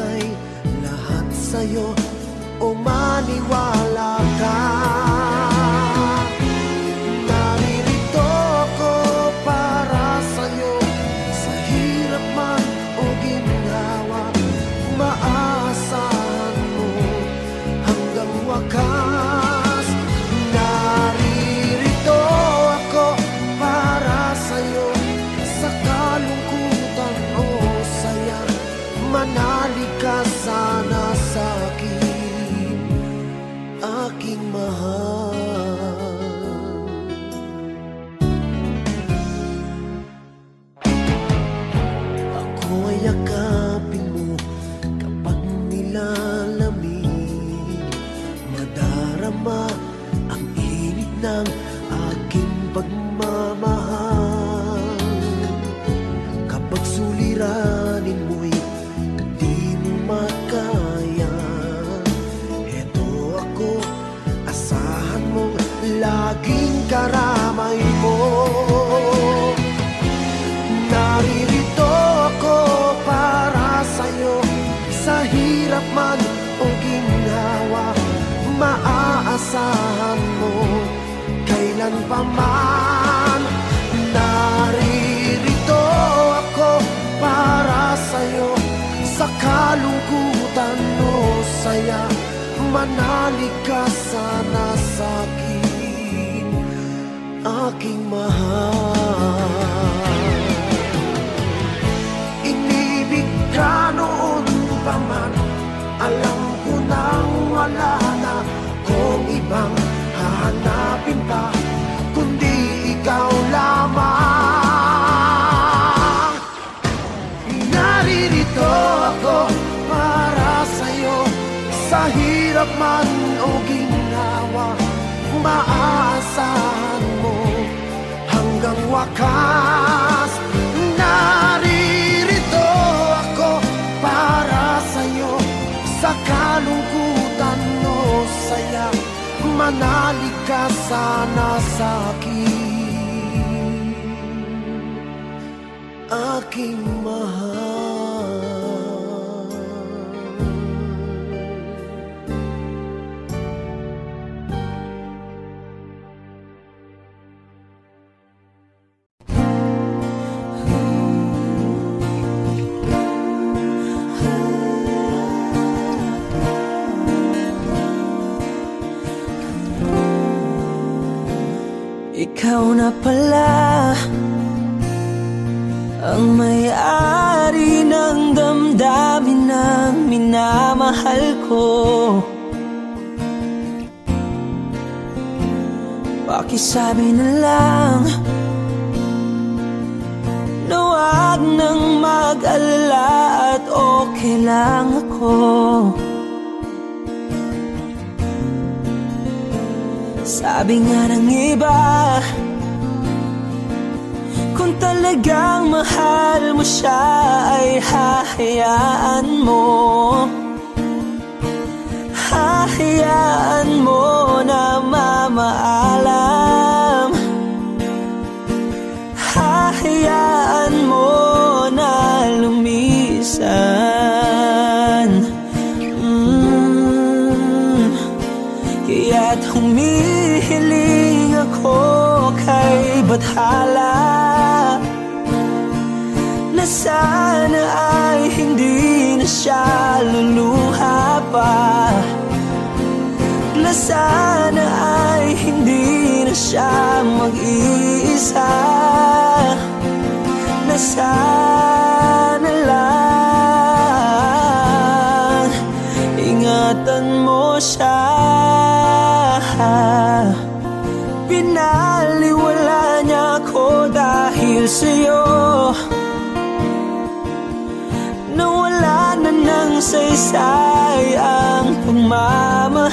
ibigay lahat sa'yo. O maniwala my heart. Nagasaki Ikaw na pala Ang may-ari ng damdamin ng minamahal ko. Pakisabi na lang Na huwag nang mag-alala at okay lang ako. Sabi nga ng iba Kung talagang mahal mo siya ay hahayaan mo. siya luluha pa. Na sana ay hindi na siya mag-iisa. Na sana lang Ingatan mo siya. Saysay ang pagmamahal.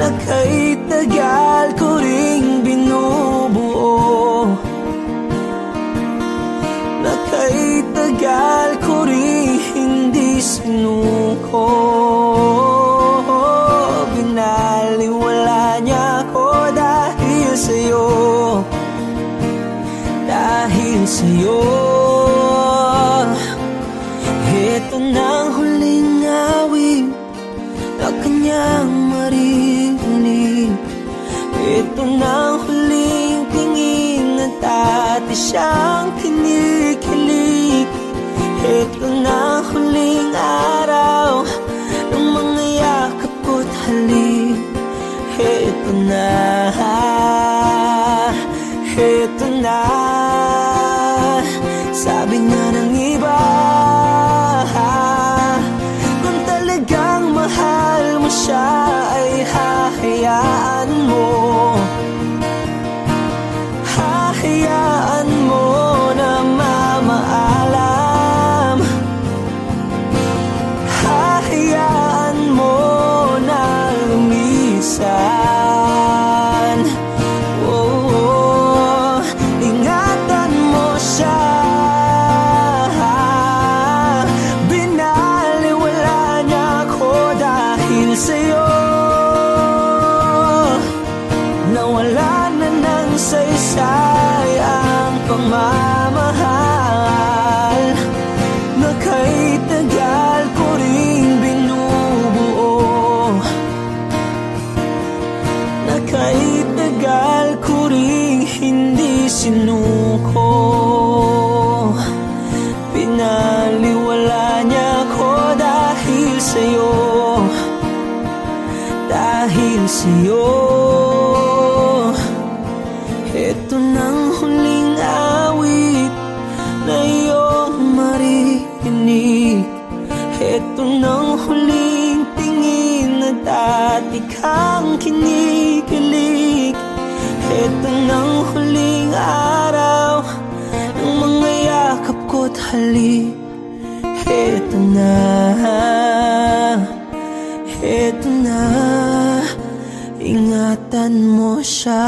Na kay tagal ko ring binubuo. Na kay tagal ko rin hindi sinuko. Ko't halik Ito na, ito na Ingatan mo siya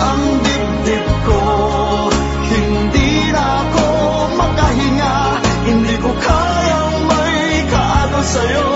pag-ibig ko'y para lamang sa iisang puso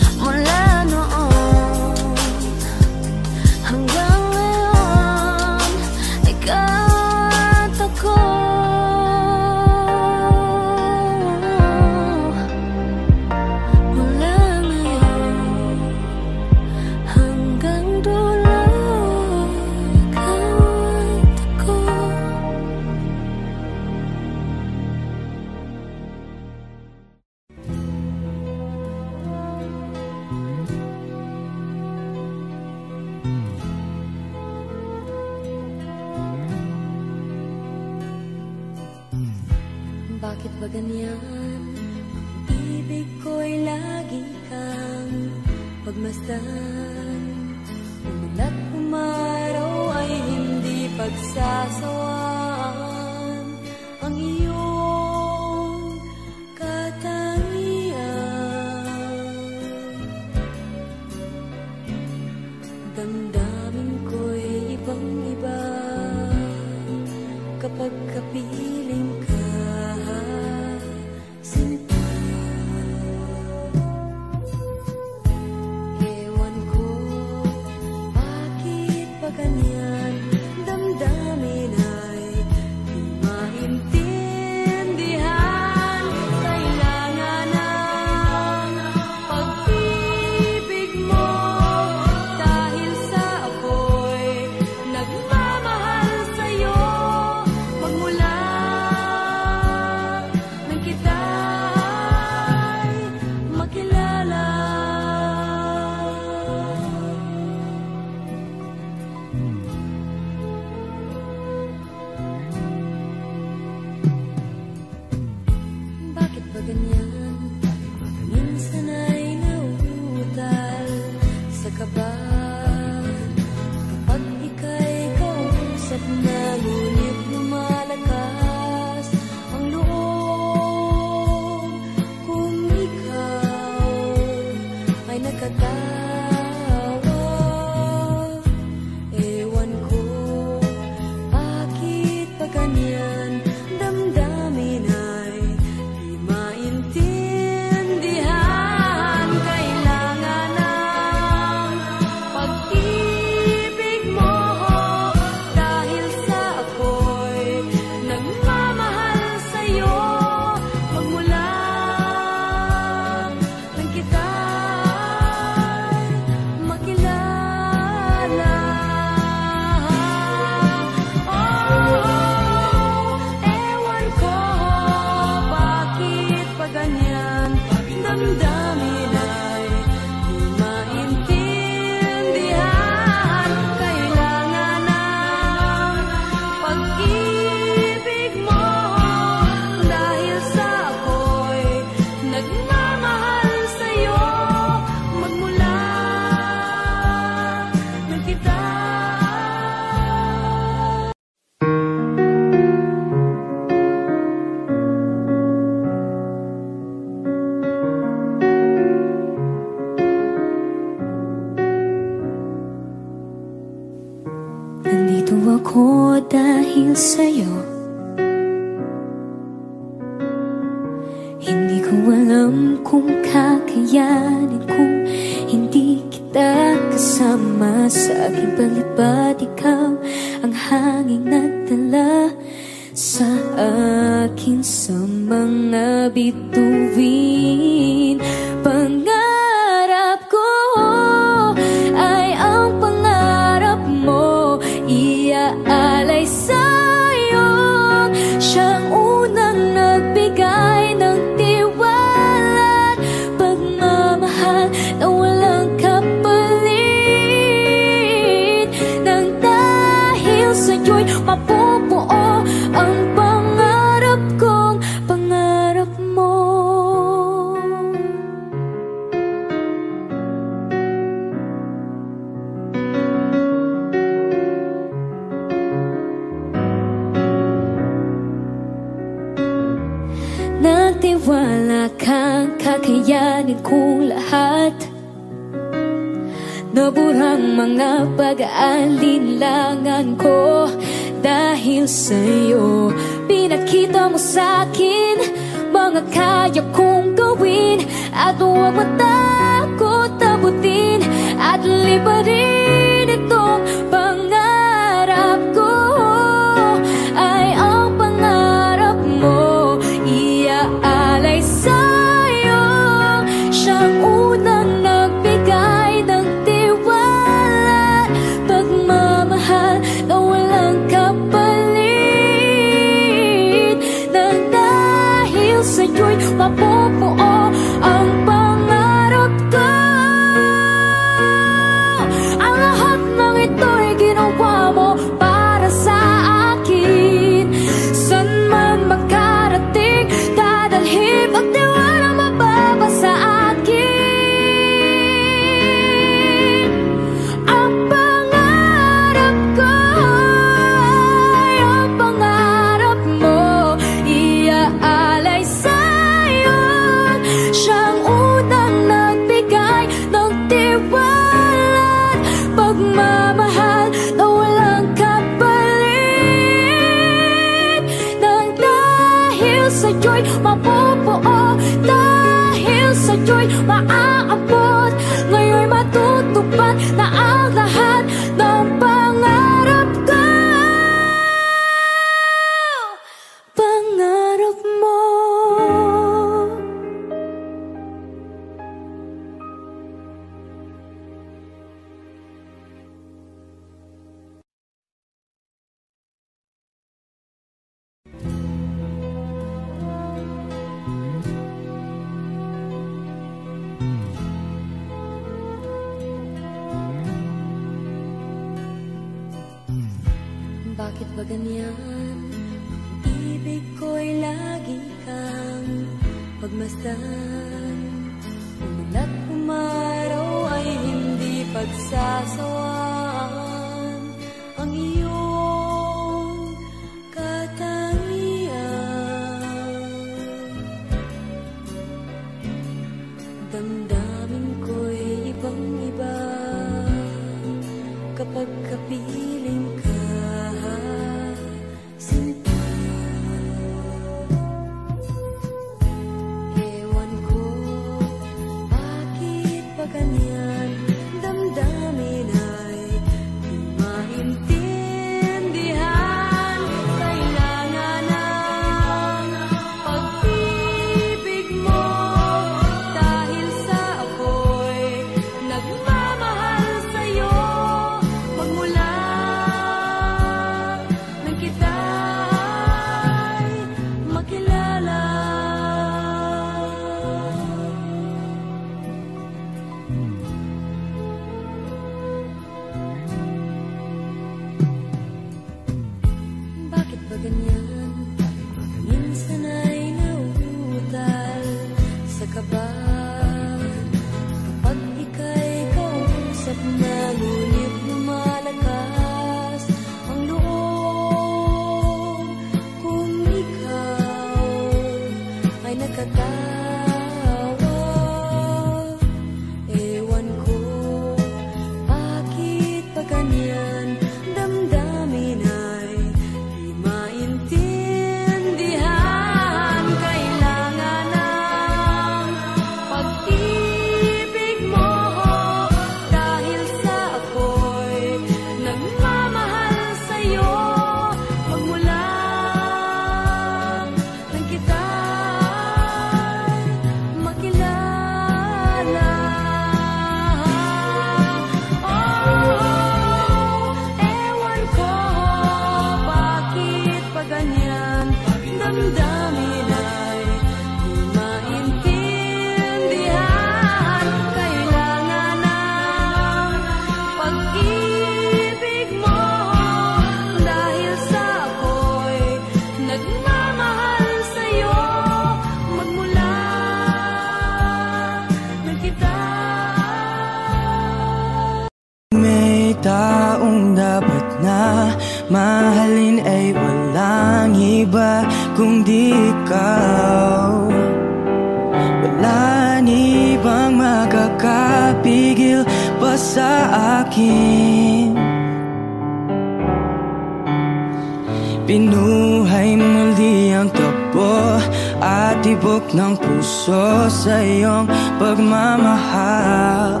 Tibok ng puso sa iyong pagmamahal.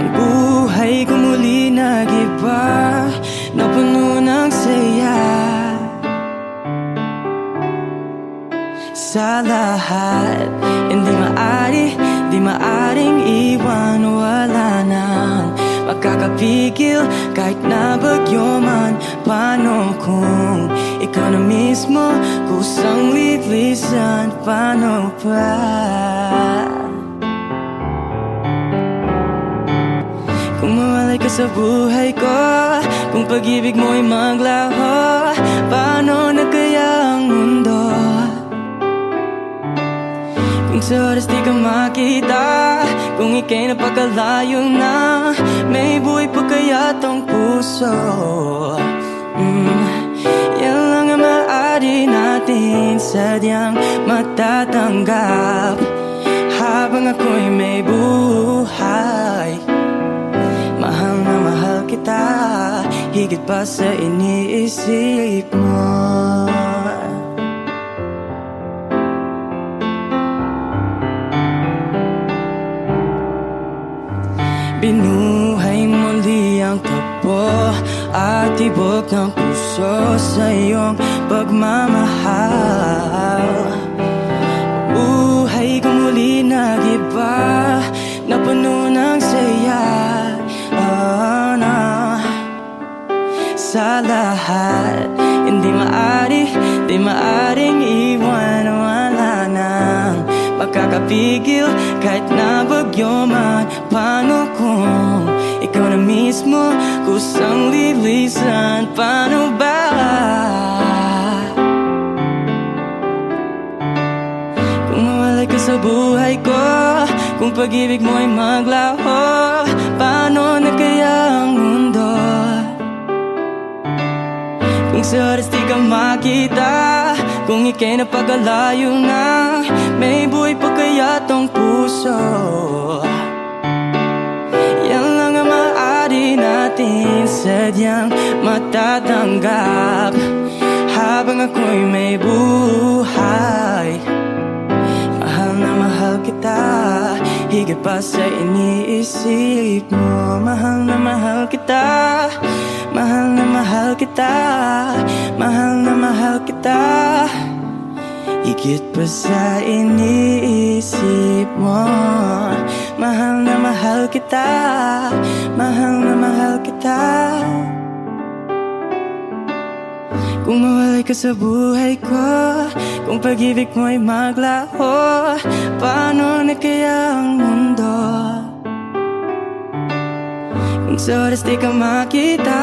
Ang buhay ko muli nag-iba Napuno ng saya. Sa lahat Hindi maari, di maaring iwan Wala nang makakapigil Kahit na bagyo man. Paano kung ikaw na mismo kusang litlisan Paano pa? Kung mawalay ka sa buhay ko Kung pag-ibig mo'y maglaho Paano na kaya ang mundo? Kung sa oras di ka makita Kung ika'y napakalayo na May buhay pa kaya tong puso? Mm ba di natin sadyang matatanggap Habang ako'y may buhay. Mahal na mahal kita Higit pa sa iniisip mo. Binuhay muli ang tapo At ibok ng puso sa iyong pagmamahal. Buhay kong muli nag-iba Na puno ng saya. Oh, no. Sa lahat Hindi maari, di maaring iwan. Wala nang pagkakapigil Kahit na bagyo man. Paano kung ikaw na mismo Kusang lilisan? Paano ba Kung pag-ibig mo'y maglaho Paano na kaya ang mundo? Kung sa oras di ka makita Kung ika'y napagalayo na May buhay pa kaya tong puso? Yan lang ang maaari natin Sadyang matatanggap. Habang ako'y may buhay Mahal na mahal kita. Higit pa sa iniisip mo Mahal na mahal kita Mahal na mahal kita Mahal na mahal kita. Higit pa sa iniisip mo Mahal na mahal kita Mahal na mahal kita Kung mawalay ka sa buhay ko Kung pag-ibig mo'y maglaho Paano na kaya ang mundo? Kung sa oras di ka makita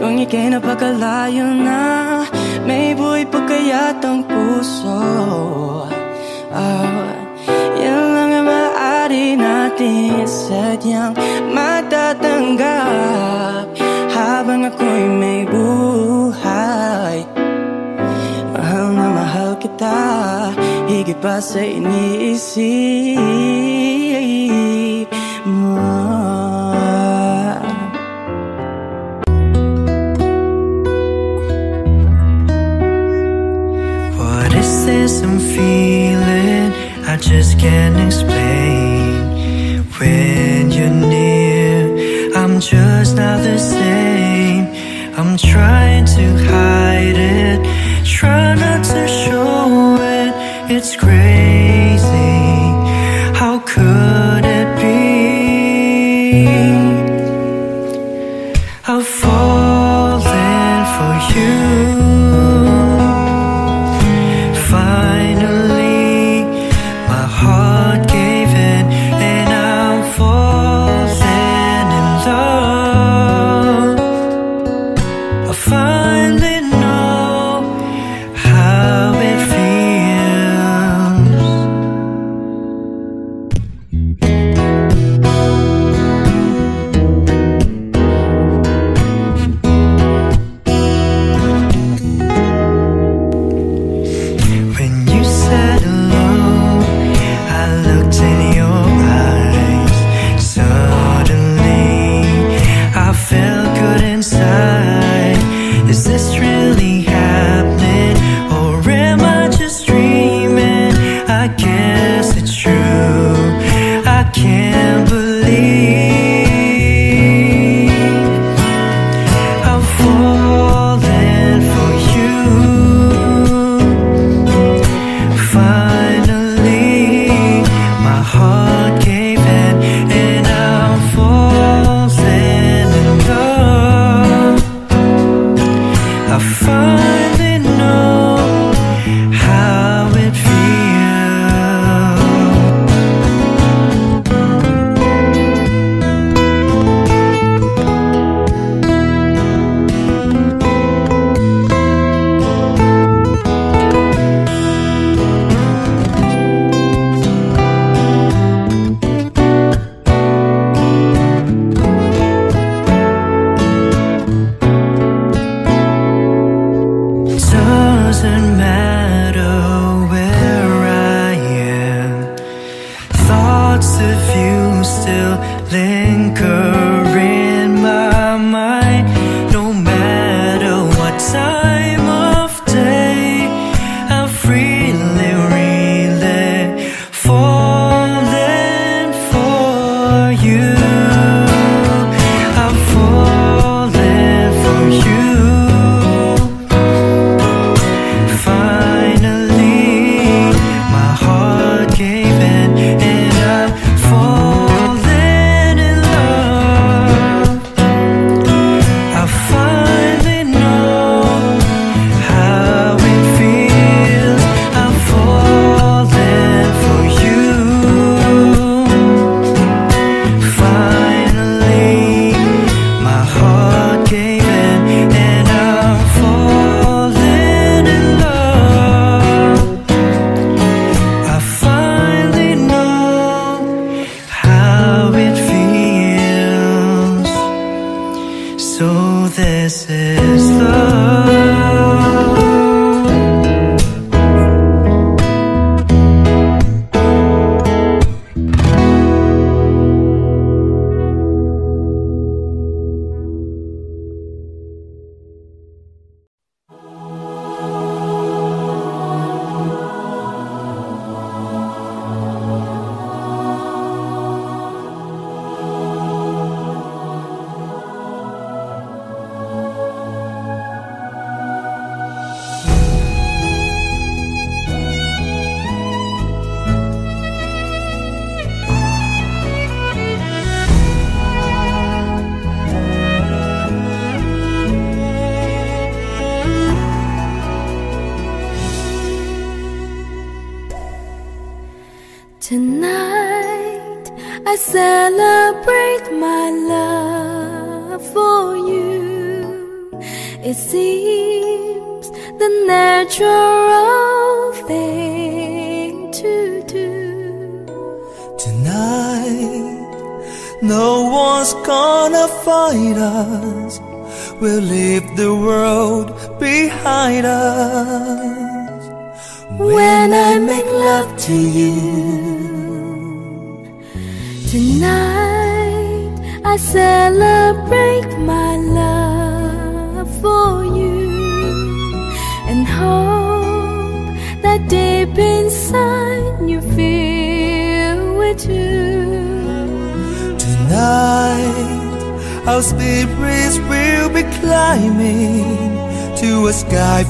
Kung ika'y napagkalayo na May buhay pa kaya tong puso oh, Yan lang ang maaari natin Sadyang matatanggap Habang ako'y may buhay Pa sa iniisip mo What is this I'm feeling? I just can't explain. When you're near, I'm just not the same. I'm trying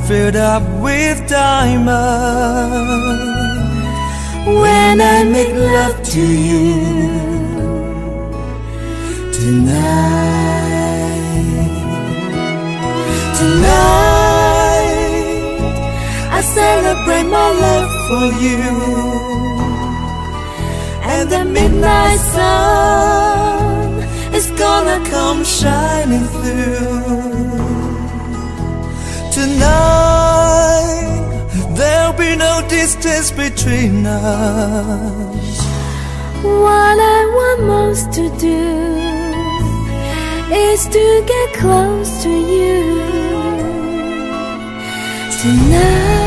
filled up between us. What I want most to do is to get close to you tonight.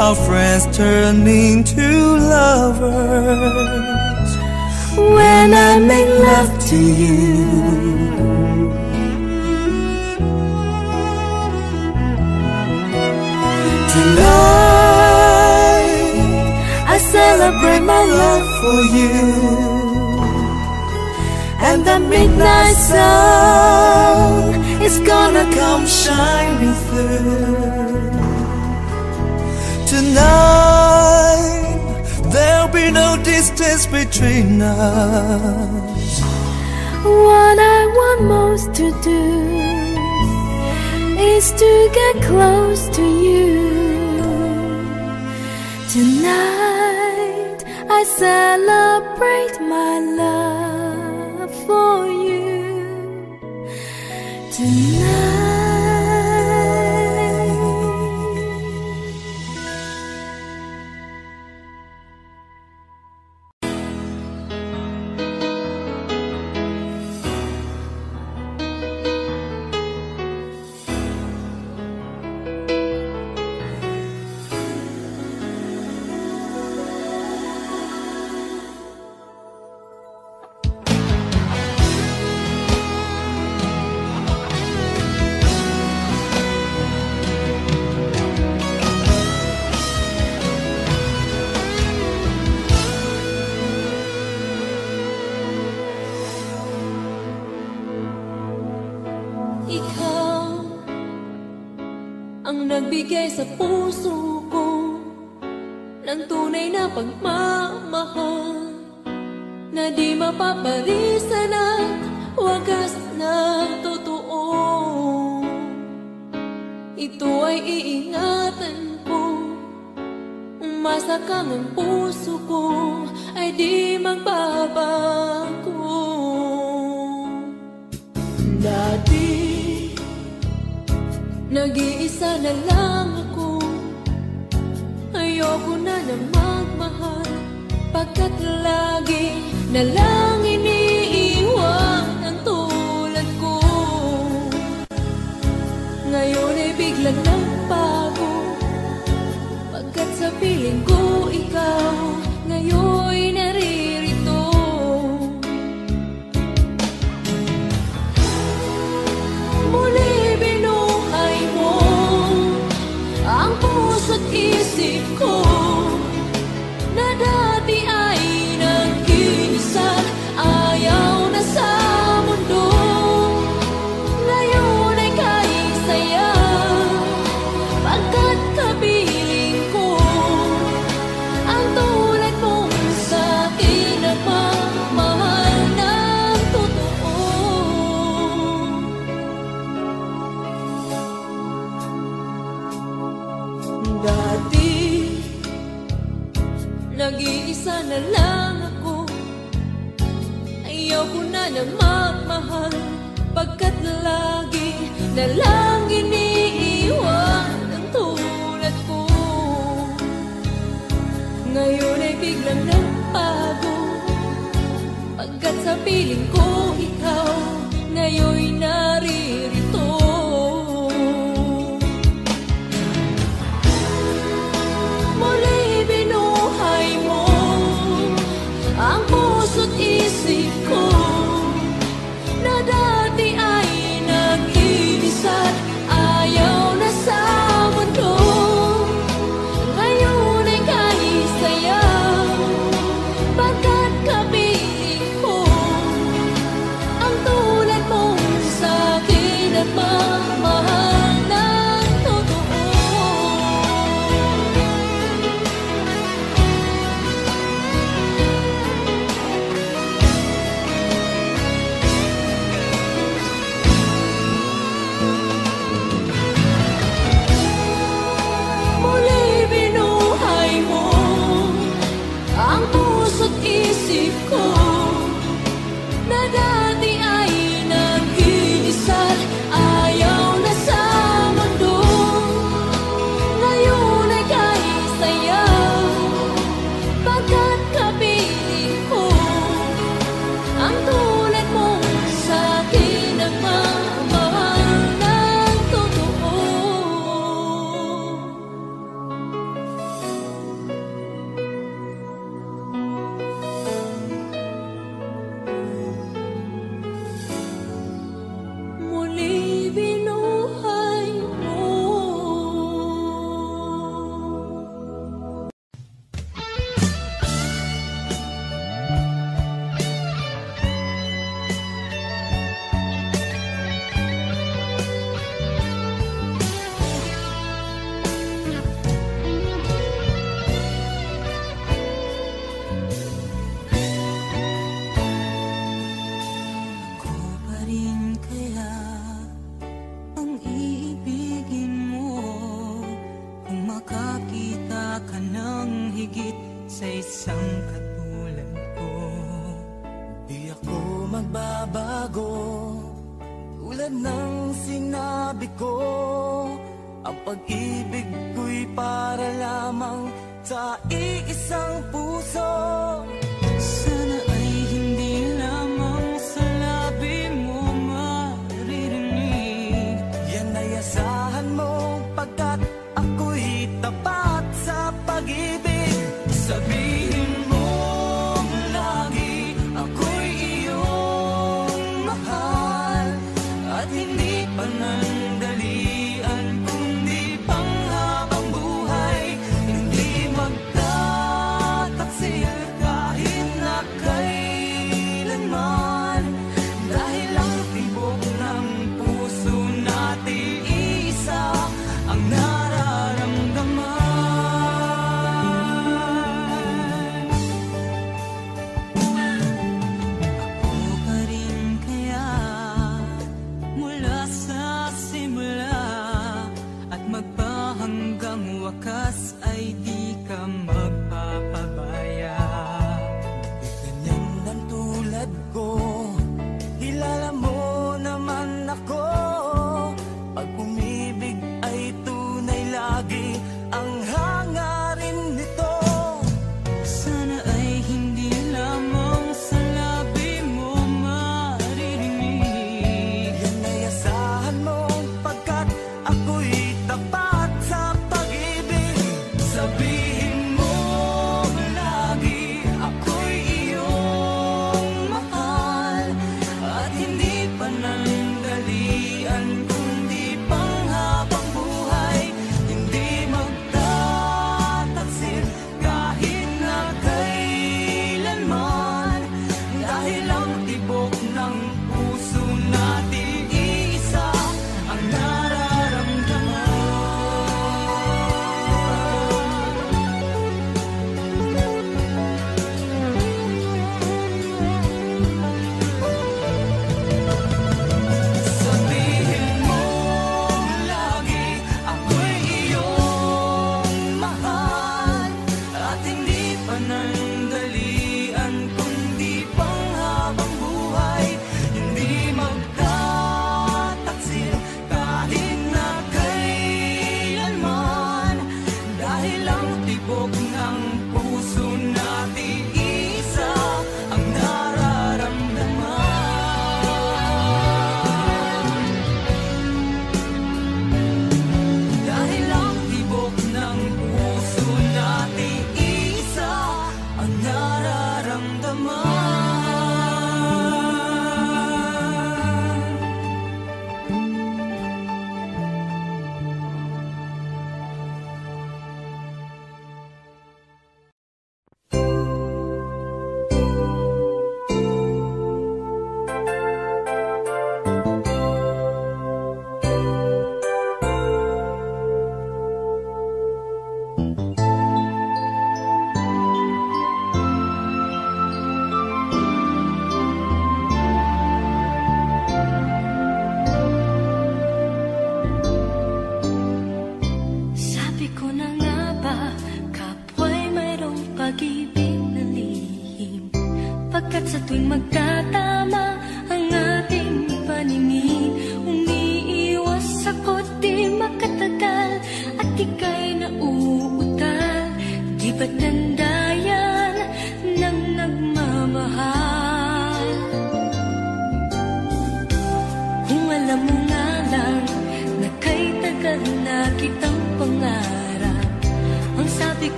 Our friends turning to lovers. When I make love to you. Tonight I celebrate my love for you. And the midnight sun is gonna come shining through. Tonight There'll be no distance between us. What I want most to do Is to get close to you. Tonight I celebrate my love for you. Tonight Ngayon ay biglang nagbago. Pagkat sa piling ko ikaw Ngayon'y naroon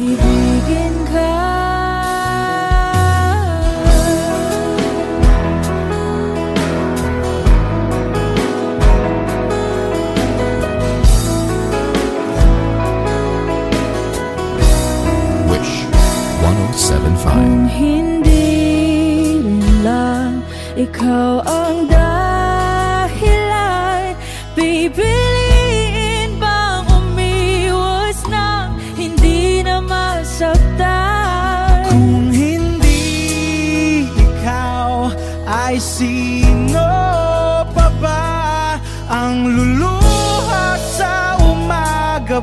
1075. Kung hindi lang ikaw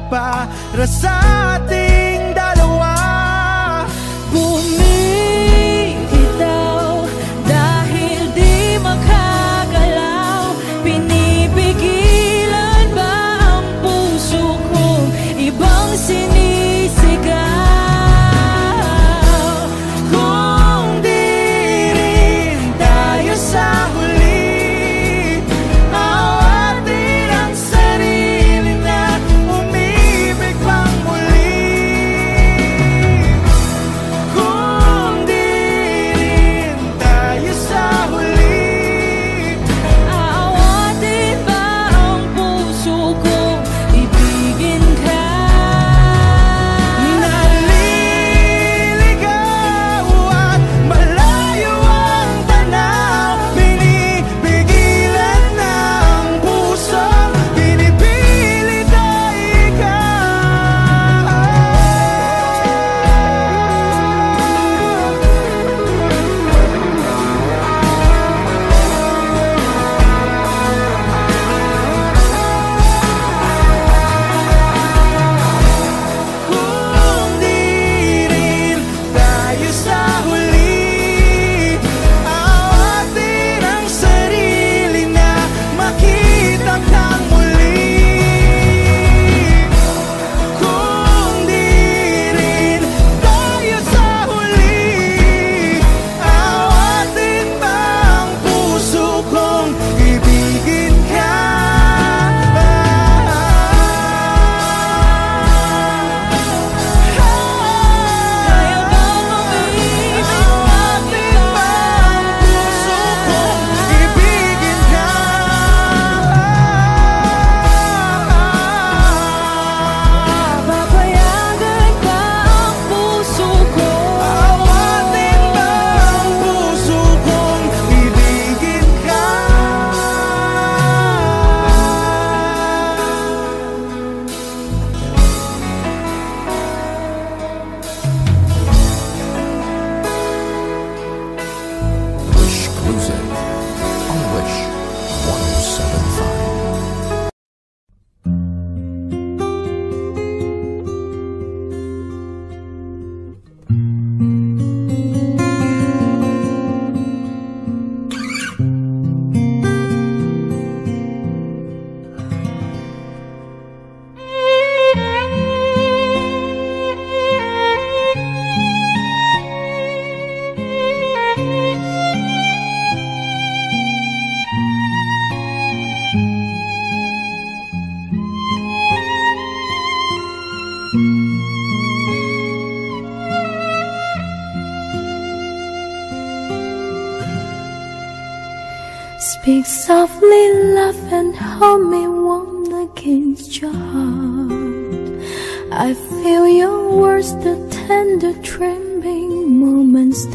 para sa ating Speak softly, love, and hold me warm against your heart. I feel your words, the tender, trembling moments.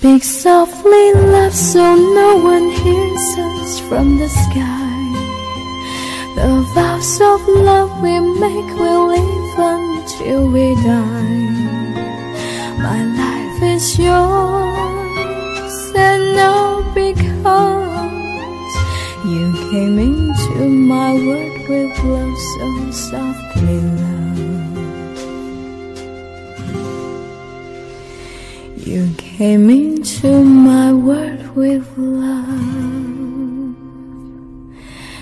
Speak softly, love, so no one hears us from the sky. The vows of love we make will live until we die. My life is yours, and all because you came into my world with love so softly, love. You came into my world with love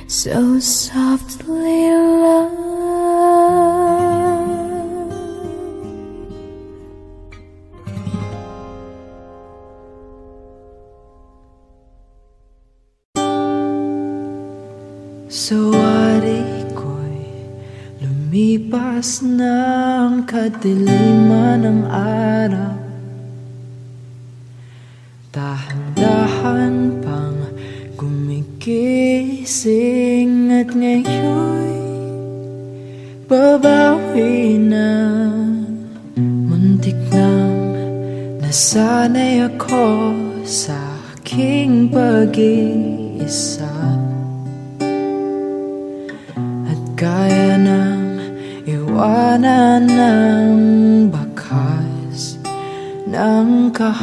so softly, love. so Sawari ko'y lumipas ng kadiliman ng araw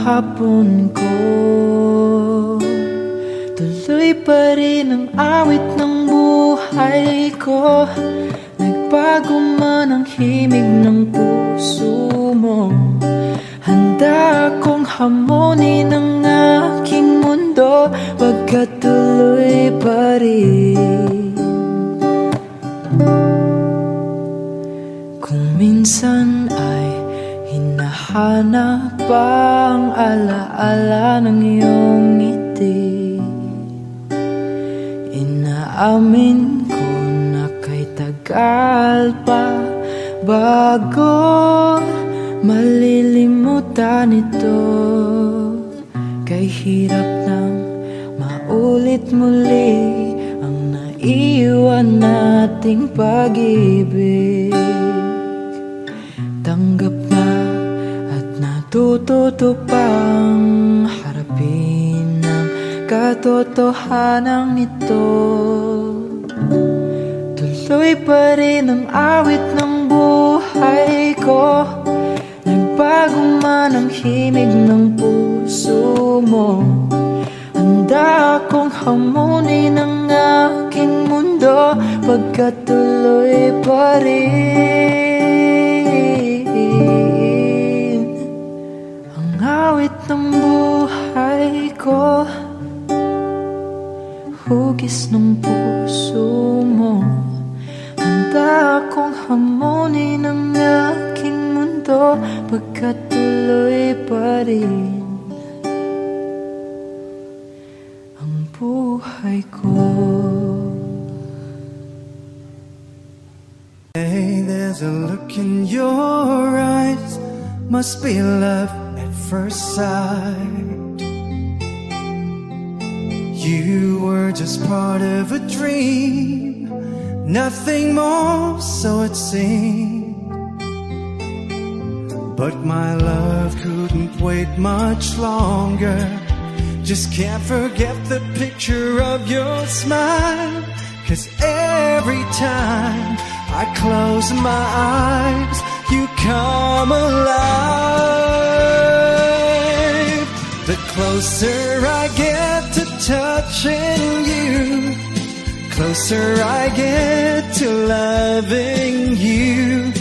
ng kahapon ko. Tuloy pa rin ang awit ng buhay ko. Nagbago man ang himig ng puso mo. Handa akong hamonin ang aking mundo Pagkatuloy pa rin. Kung minsan ay hinahanap ang alaala ng iyong ngiti. Inaamin ko na kay tagal pa Bago malilimutan ito. Kay hirap nang maulit muli Ang naiwan nating pag-ibig. Tanggap na at Matututo pang harapin ang katotohanan nito. Tuloy pa rin ang awit ng buhay ko. Nagbago man ang himig ng puso mo. Handa akong hamunin ang aking mundo Pagkatuloy pa rin awit ng buhay ko. Hugis ng puso mo. Handa akong hamunin ang aking mundo Pagkatuloy pa rin Ang buhay ko. Hey, there's a look in your eyes. Must be love first sight. You were just part of a dream, nothing more, so it seemed. But my love couldn't wait much longer. Just can't forget the picture of your smile. Cause every time I close my eyes, you come alive. The closer I get to touching you, closer I get to loving you.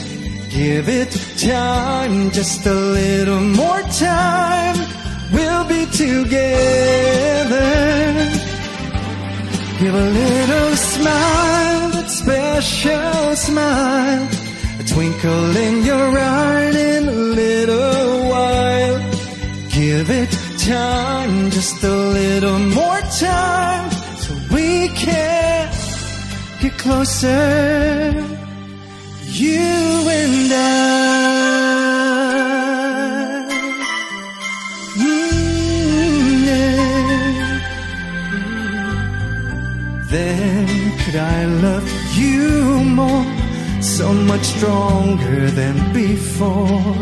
Give it time, just a little more time. We'll be together. Give a little smile, that special smile. A twinkle in your eye in a little while. Give it time, just a little more time, so we can get closer. You and I. Mm, yeah. Then could I love you more, so much stronger than before?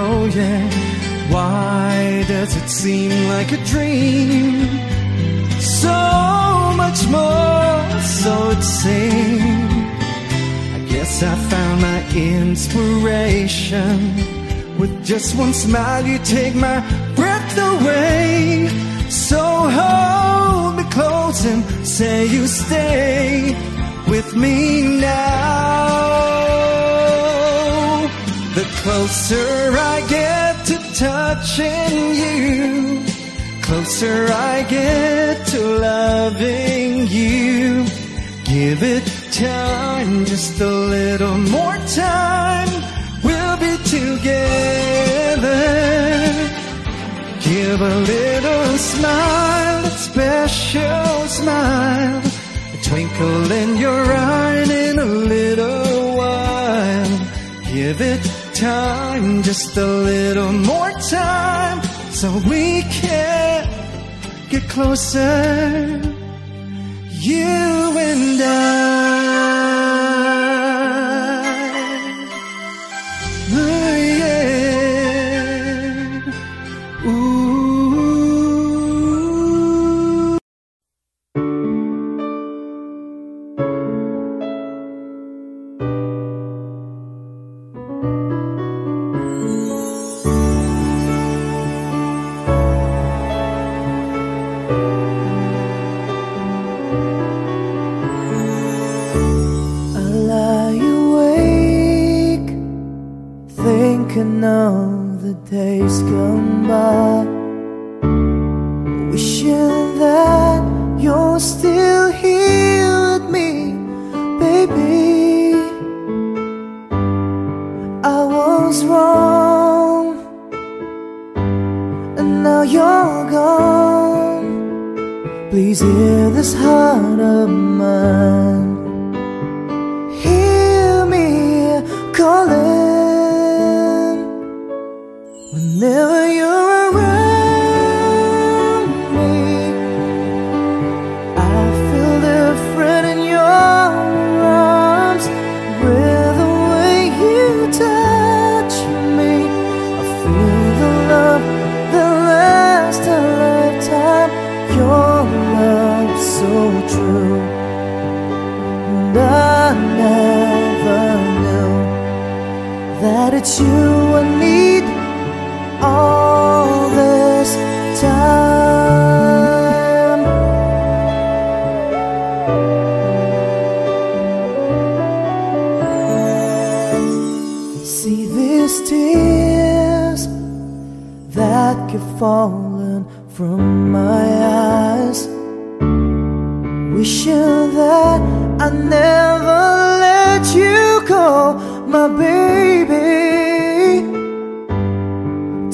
Oh yeah, why does it seem like a dream? So much more, so it seems. I guess I found my inspiration. With just one smile, you take my breath away. So hold me close and say you stay with me now. The closer I get touching you, closer I get to loving you. Give it time, just a little more time. We'll be together. Give a little smile, a special smile, a twinkle in your eye in a little while. Give it time, just a little more time, so we can get closer. You and I. And I never knew That it's you I need All this time. See these tears That keep falling from my sure that I never let you go, my baby.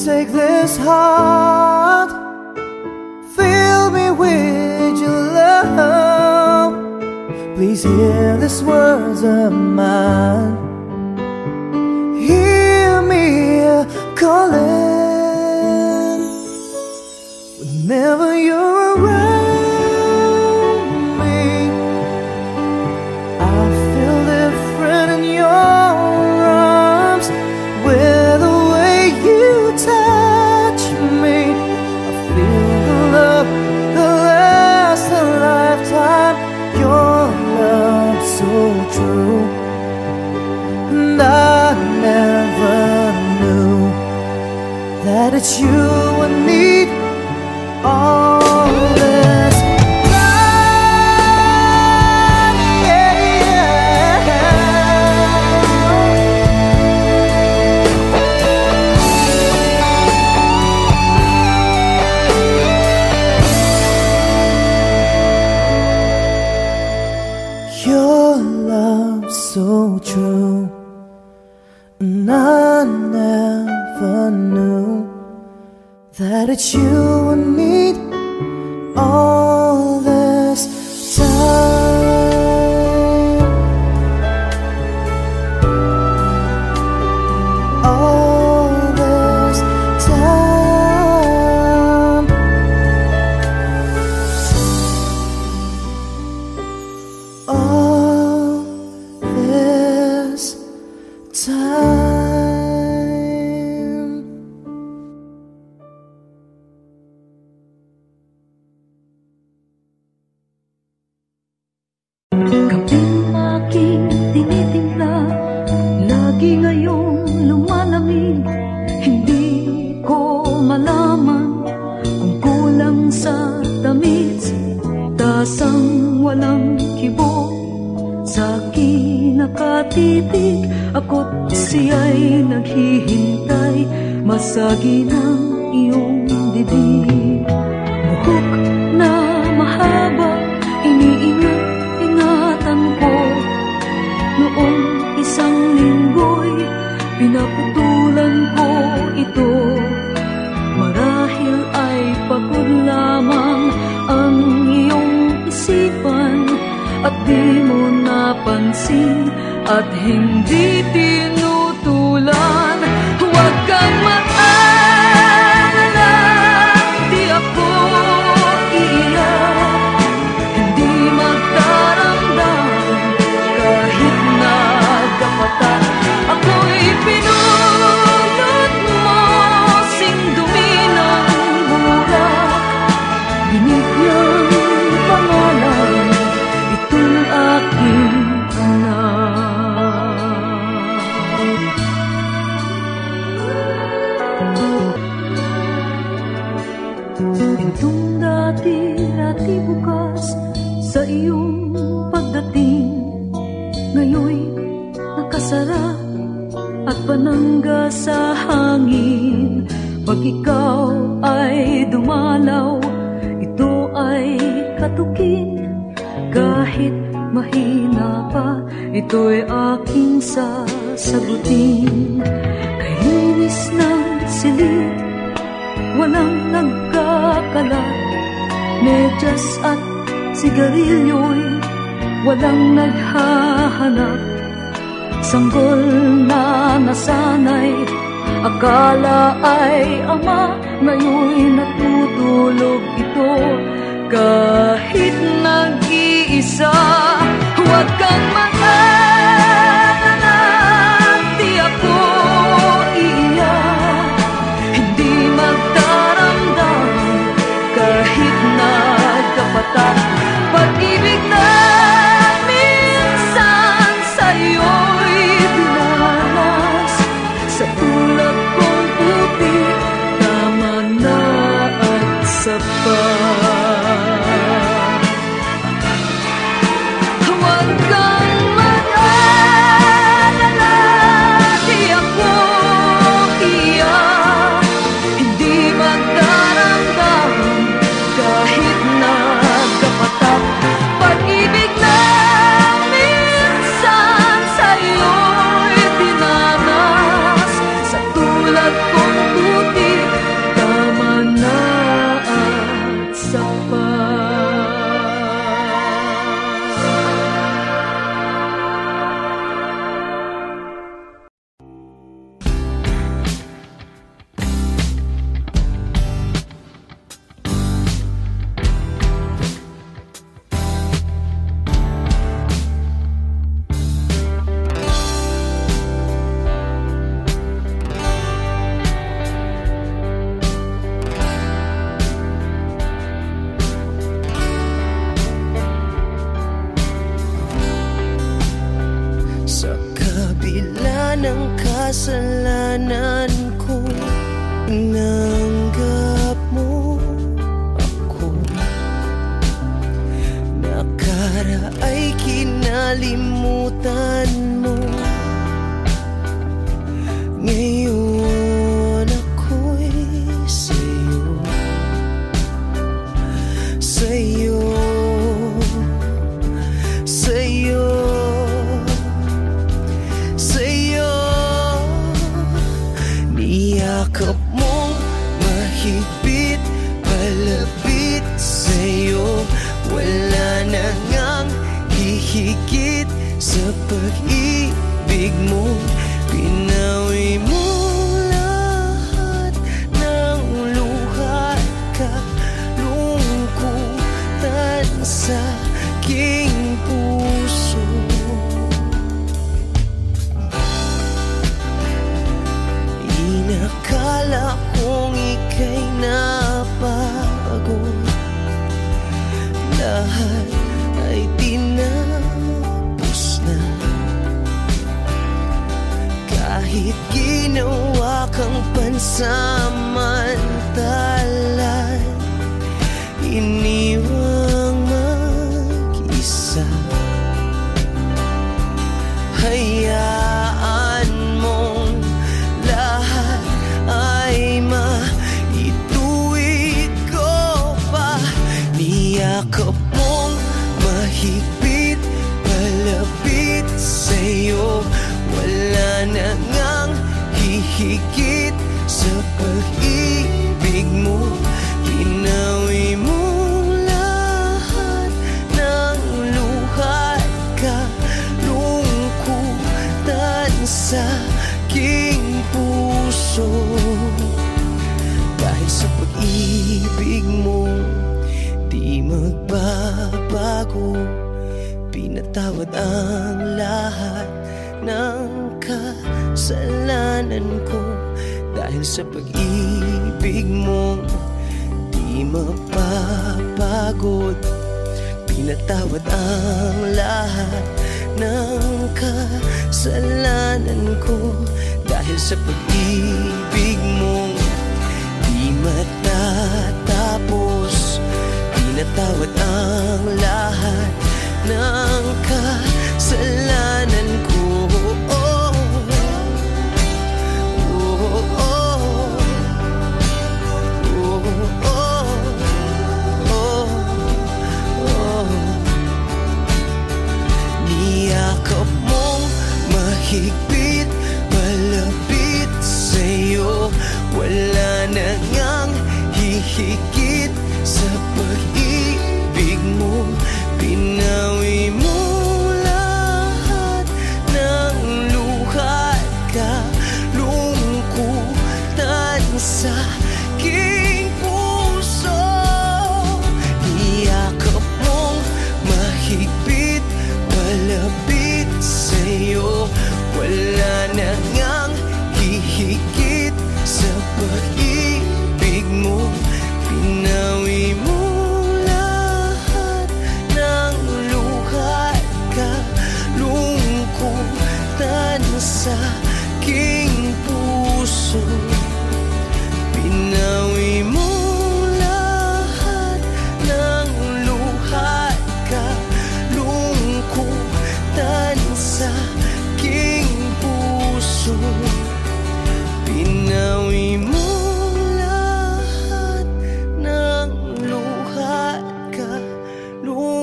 Take this heart, fill me with your love. Please hear these words of mine. Hear me calling whenever that you that you na ngang hihigit sa pag-ibig mo. Pinawi mo minsan man sa pag-ibig mo. Di mapapagod. Pinatawad ang lahat ng kasalanan ko. Dahil sa pag-ibig mo Di matatapos. Pinatawad ang lahat ng kasalanan ko. he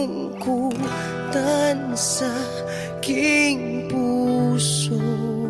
lingkutan sa aking puso.